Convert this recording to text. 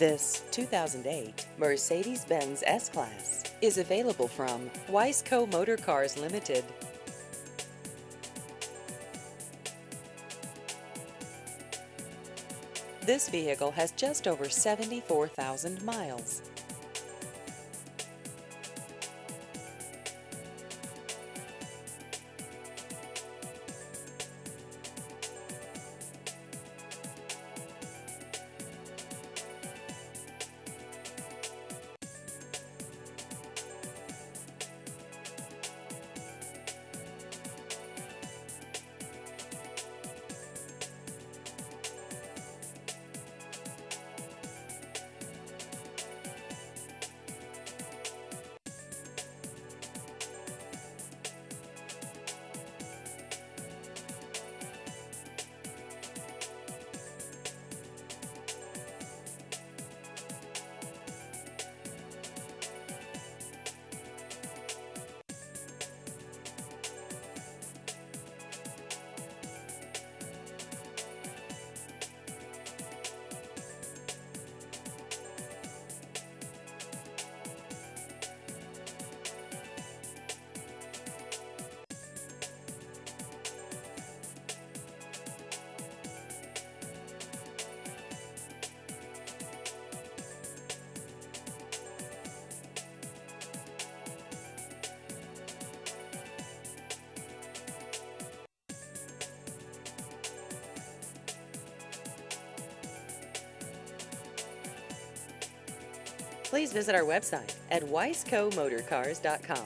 This 2008 Mercedes-Benz S-Class is available from Weisco Motor Cars Limited. This vehicle has just over 74,000 miles. Please visit our website at weiscomotorcars.com.